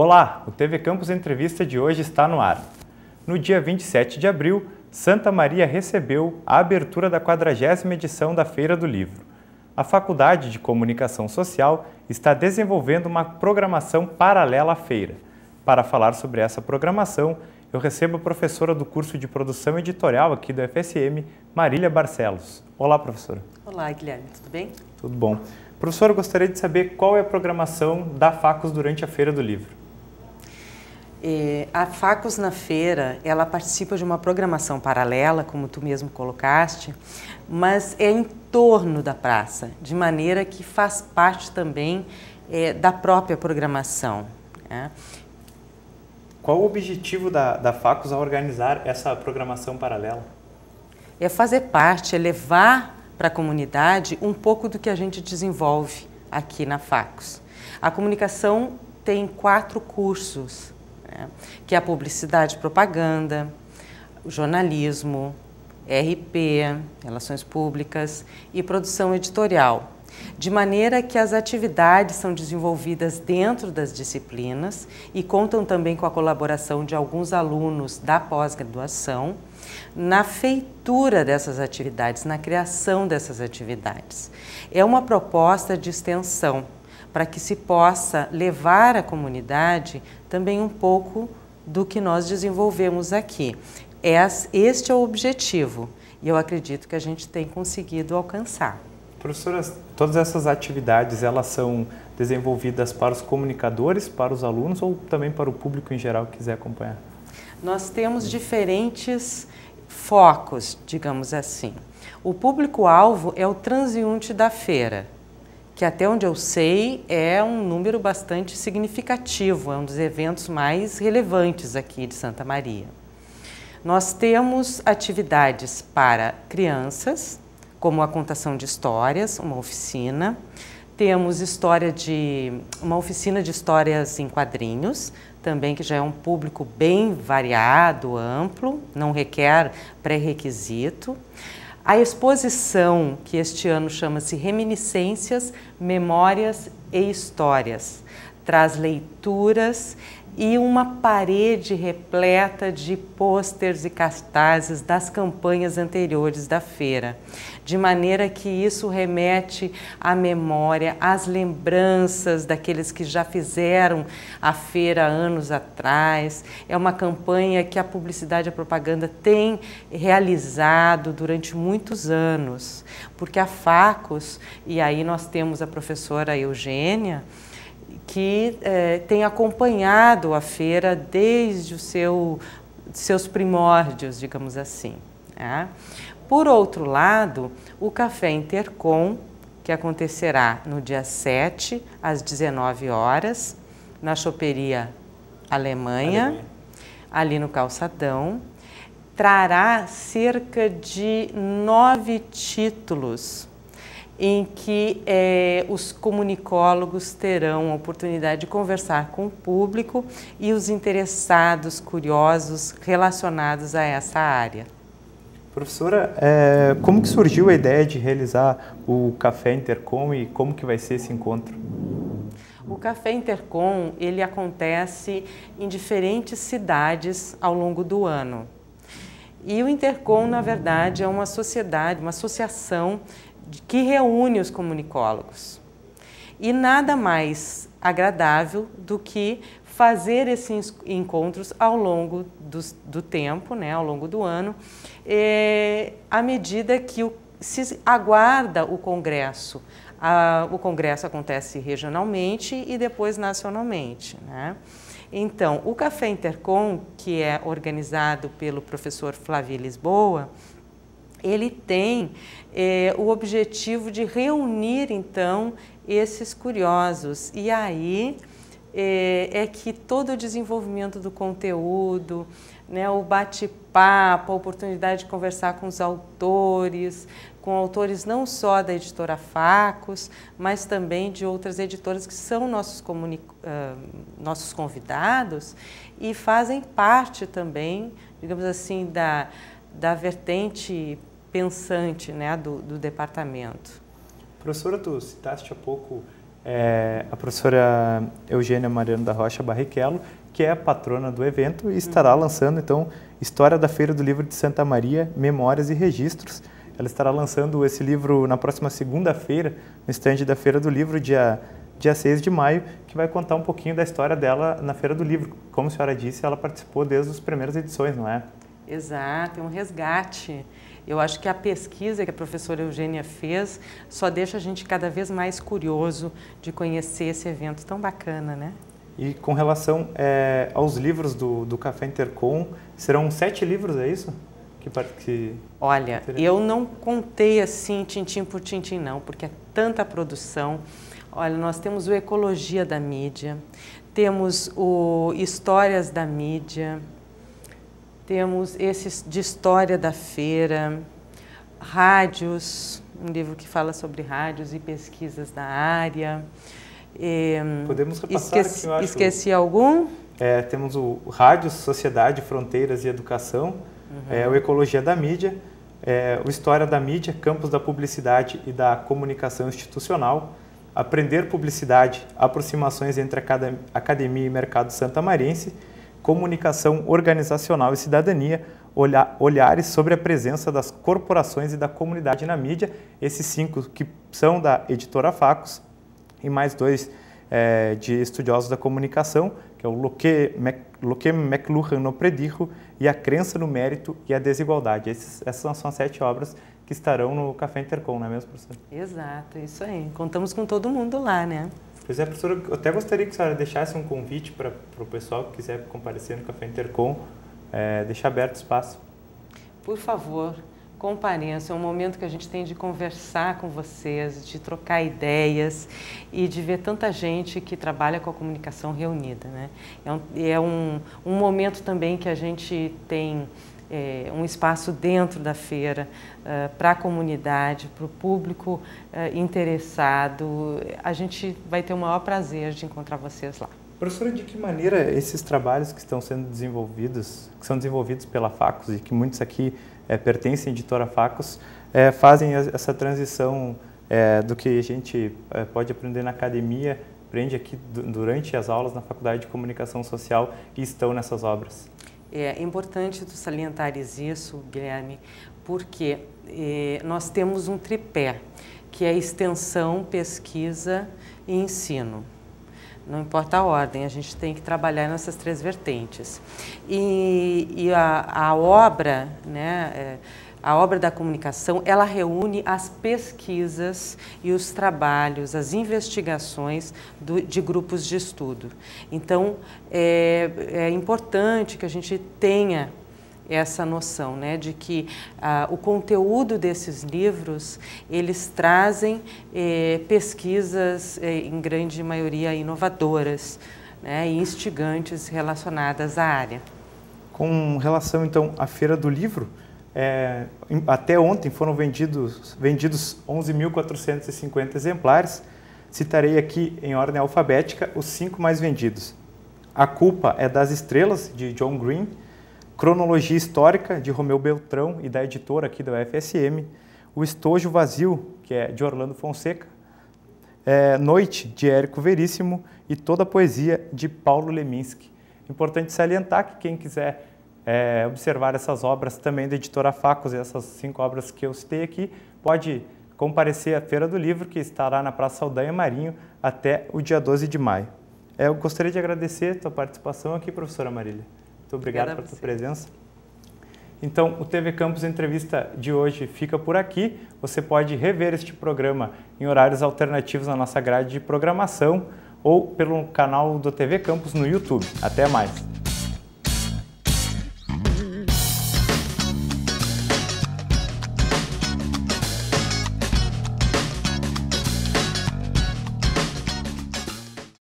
Olá, o TV Campus Entrevista de hoje está no ar. No dia 27 de abril, Santa Maria recebeu a abertura da 40ª edição da Feira do Livro. A Faculdade de Comunicação Social está desenvolvendo uma programação paralela à feira. Para falar sobre essa programação, eu recebo a professora do curso de produção editorial aqui do FSM, Marília Barcelos. Olá, professora. Olá, Guilherme, tudo bem? Tudo bom. Professora, gostaria de saber qual é a programação da Facos durante a Feira do Livro. É, a Facos na feira, ela participa de uma programação paralela, como tu mesmo colocaste, mas é em torno da praça, de maneira que faz parte também é, da própria programação. Né? Qual o objetivo da, da Facos ao organizar essa programação paralela? É fazer parte, é levar para a comunidade um pouco do que a gente desenvolve aqui na Facos. A comunicação tem quatro cursos, né, que é a publicidade e propaganda, o jornalismo, RP, relações públicas e produção editorial. De maneira que as atividades são desenvolvidas dentro das disciplinas e contam também com a colaboração de alguns alunos da pós-graduação na feitura dessas atividades, na criação dessas atividades. É uma proposta de extensão para que se possa levar à comunidade também um pouco do que nós desenvolvemos aqui. Este é o objetivo e eu acredito que a gente tem conseguido alcançar. Professora, todas essas atividades elas são desenvolvidas para os comunicadores, para os alunos ou também para o público em geral que quiser acompanhar? Nós temos diferentes focos, digamos assim. O público-alvo é o transeunte da feira, que até onde eu sei é um número bastante significativo, é um dos eventos mais relevantes aqui de Santa Maria. Nós temos atividades para crianças, como a contação de histórias, uma oficina. Temos história de uma oficina de histórias em quadrinhos, também que já é um público bem variado, amplo, não requer pré-requisito. A exposição, que este ano chama-se Reminiscências, Memórias e Histórias, traz leituras e uma parede repleta de pôsteres e cartazes das campanhas anteriores da feira, de maneira que isso remete à memória, às lembranças daqueles que já fizeram a feira anos atrás. É uma campanha que a publicidade e a propaganda tem realizado durante muitos anos, porque a Facos, e aí nós temos a professora Eugênia, que é, tem acompanhado a feira desde os seu, seus primórdios, digamos assim. Né? Por outro lado, o Café Intercom, que acontecerá no dia 7, às 19 horas, na Choperia Alemanha, Alemanha, ali no Calçadão, trará cerca de nove títulos em que é, os comunicólogos terão a oportunidade de conversar com o público e os interessados, curiosos relacionados a essa área. Professora, é, como que surgiu a ideia de realizar o Café Intercom e como que vai ser esse encontro? O Café Intercom, ele acontece em diferentes cidades ao longo do ano. E o Intercom, na verdade, é uma sociedade, uma associação que reúne os comunicólogos. E nada mais agradável do que fazer esses encontros ao longo do, do tempo, né, ao longo do ano, é, à medida que o, se aguarda o congresso. A, o congresso acontece regionalmente e depois nacionalmente. Né? Então, o Café Intercom, que é organizado pelo professor Flávio Lisboa, ele tem é, o objetivo de reunir, então, esses curiosos. E aí é, é que todo o desenvolvimento do conteúdo, né, o bate-papo, a oportunidade de conversar com os autores, com autores não só da editora Facos, mas também de outras editoras que são nossos, uh, nossos convidados e fazem parte também, digamos assim, da, da vertente pensante né, do, do departamento. Professora, tu citaste há pouco é a professora Eugênia Mariano da Rocha Barrichello, que é a patrona do evento e estará uhum. lançando, então, História da Feira do Livro de Santa Maria, Memórias e Registros. Ela estará lançando esse livro na próxima segunda-feira, no estande da Feira do Livro, dia, dia 6 de maio, que vai contar um pouquinho da história dela na Feira do Livro. Como a senhora disse, ela participou desde as primeiras edições, não é? Exato, é um resgate. Eu acho que a pesquisa que a professora Eugênia fez só deixa a gente cada vez mais curioso de conhecer esse evento tão bacana, né? E com relação é, aos livros do, do Café Intercom, serão sete livros, é isso? Que, que... Olha, eu não contei assim, tintim por tintim, não, porque é tanta produção. Olha, nós temos o Ecologia da Mídia, temos o Histórias da Mídia, temos esses de História da Feira, Rádios, um livro que fala sobre rádios e pesquisas da área. E, Podemos repassar esqueci, aqui, eu acho. Esqueci algum? É, temos o Rádios, Sociedade, Fronteiras e Educação, uhum. é, o Ecologia da Mídia, é, o História da Mídia, Campos da Publicidade e da Comunicação Institucional, Aprender Publicidade, Aproximações entre Academia e Mercado Santamarense, comunicação organizacional e cidadania, olhares sobre a presença das corporações e da comunidade na mídia, esses cinco que são da editora Facos, e mais dois é, de estudiosos da comunicação, que é o Loque McLuhan no Predijo e a Crença no Mérito e a Desigualdade. Esses, essas são as sete obras que estarão no Café Intercom, não é mesmo, professor? Exato, isso aí. Contamos com todo mundo lá, né? Pois é, professora, eu até gostaria que a senhora deixasse um convite para o pessoal que quiser comparecer no Café Intercom, é, deixar aberto espaço. Por favor, compareçam. É um momento que a gente tem de conversar com vocês, de trocar ideias e de ver tanta gente que trabalha com a comunicação reunida. Né? É, um, é um, um momento também que a gente tem é, um espaço dentro da feira uh, para a comunidade, para o público uh, interessado. A gente vai ter o maior prazer de encontrar vocês lá. Professora, de que maneira esses trabalhos que estão sendo desenvolvidos, que são desenvolvidos pela Facos e que muitos aqui é, pertencem à editora Facos, é, fazem essa transição é, do que a gente pode aprender na academia, aprende aqui durante as aulas na Faculdade de Comunicação Social e estão nessas obras? É importante tu salientares isso, Guilherme, porque eh, nós temos um tripé, que é extensão, pesquisa e ensino. Não importa a ordem, a gente tem que trabalhar nessas três vertentes. E, e a, a, obra, né, é, a obra da comunicação, ela reúne as pesquisas e os trabalhos, as investigações do, de grupos de estudo. Então, é, é importante que a gente tenha essa noção, né, de que ah, o conteúdo desses livros eles trazem eh, pesquisas eh, em grande maioria inovadoras, né, instigantes relacionadas à área. Com relação então à feira do livro, é, até ontem foram vendidos, vendidos 11.450 exemplares. Citarei aqui em ordem alfabética os cinco mais vendidos. A Culpa é das Estrelas, de John Green. Cronologia Histórica, de Romeu Beltrão e da editora aqui da UFSM. O Estojo Vazio, que é de Orlando Fonseca. É, Noite, de Érico Veríssimo. E Toda a Poesia, de Paulo Leminski. Importante salientar que quem quiser é, observar essas obras também da editora Facos, essas cinco obras que eu citei aqui, pode comparecer à Feira do Livro, que estará na Praça Saldanha Marinho até o dia 12 de maio. É, eu gostaria de agradecer a tua participação aqui, professora Marília. Muito obrigado pela tua presença. Então, o TV Campus Entrevista de hoje fica por aqui. Você pode rever este programa em horários alternativos na nossa grade de programação ou pelo canal do TV Campus no YouTube. Até mais!